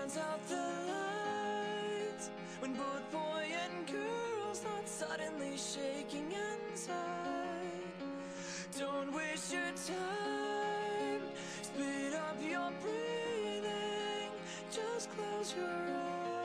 turns out the lights when both boy and girl start suddenly shaking inside. Don't waste your time, speed up your breathing, just close your eyes.